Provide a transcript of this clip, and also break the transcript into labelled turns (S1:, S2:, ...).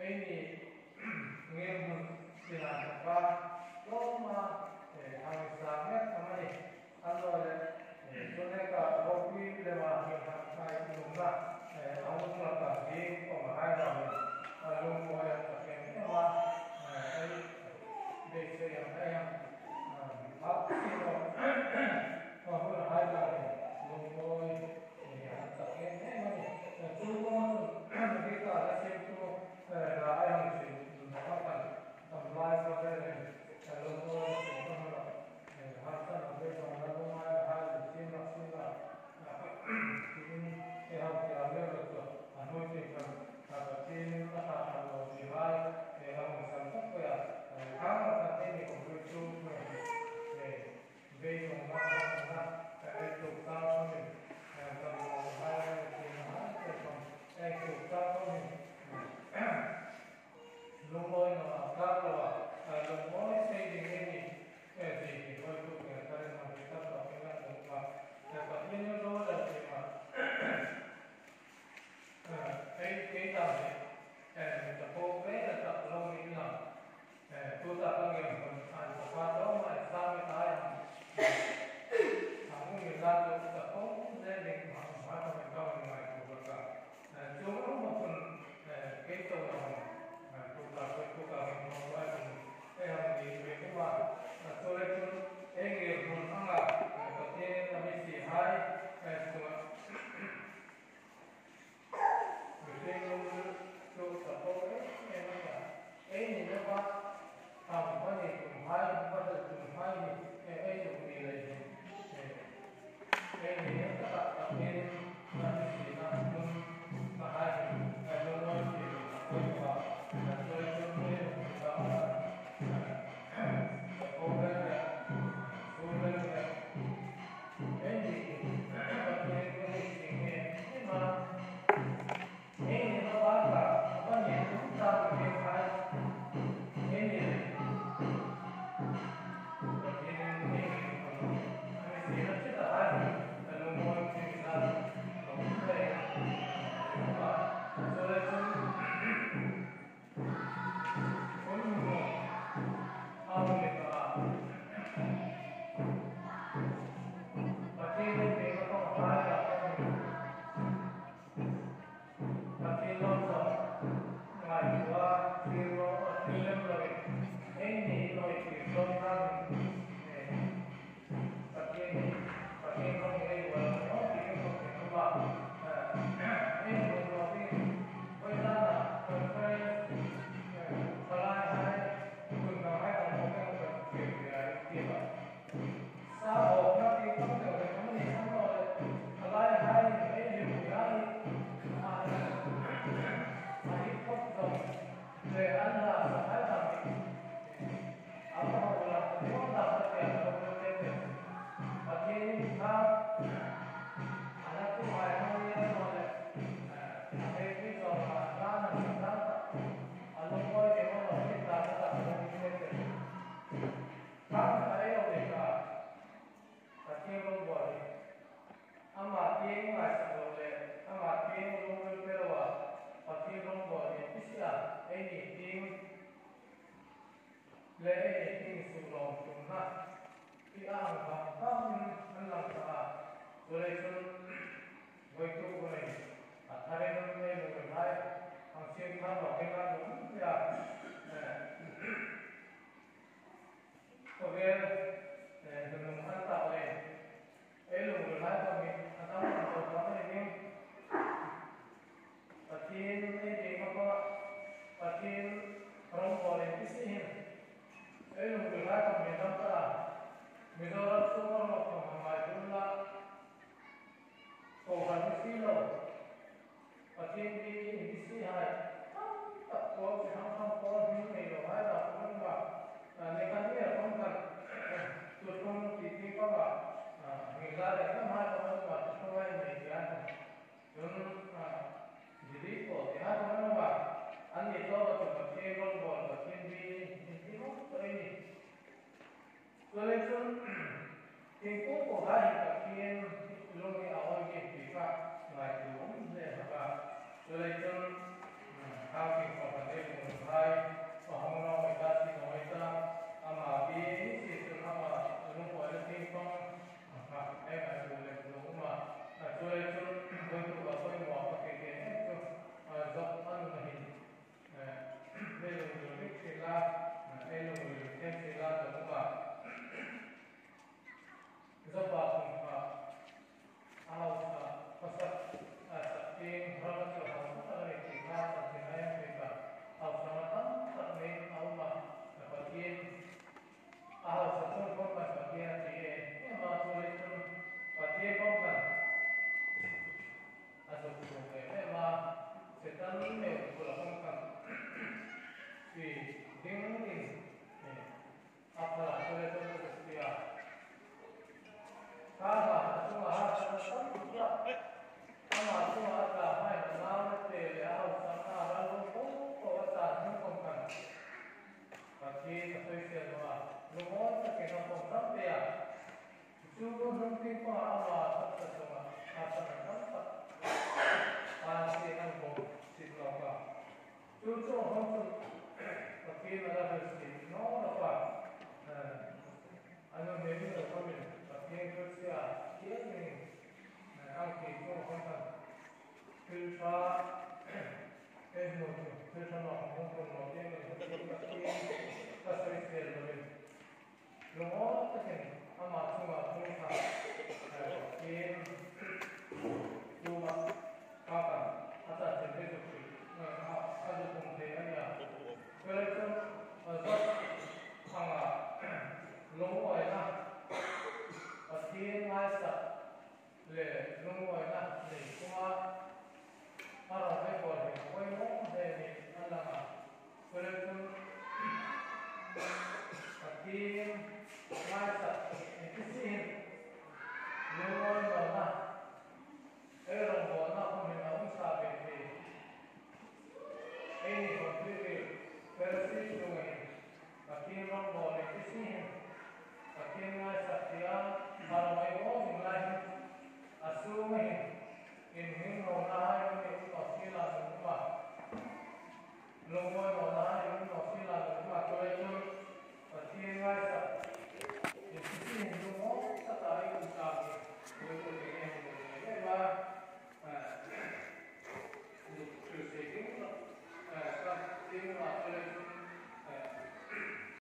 S1: ấy thì nghiêm mình thì là được ba đó mà. सुरेश्वर वैकुंठ गुणे अठारे गुणे मोबाय हमसे इतना रखेगा क्या तो फिर khổ hẳn phi lộ và thiên đi thiên đi si hại tập có cái hăng hăng có những ngày đầu hai đọc không và này cái này không cần. Tuột không chỉ tin có à người ta để tâm hai the ring is upper operator of the sphere. Kama tuma hata shamba, kama tuma hata haya nawe tele au sana ralo huko wata nuko mkana. Baki katoisha doa, lumota kena kumtambe ya. Chugo humpi kwa ama sẽ tuma hata nakampa. Ansi anbo sitwa kwa. Chugo humpi فكيف رفضتي نور فا أنا مين رقمي فكيف كسيا كيف مين أنكي كم خمسة كل فا إيه نوتو كل فا نوتو كل نوتو كيف كسر سير بلي لو تكن أما توما توما كيف توما كابا حتى تبدو في هذا كم تيانا Welcome.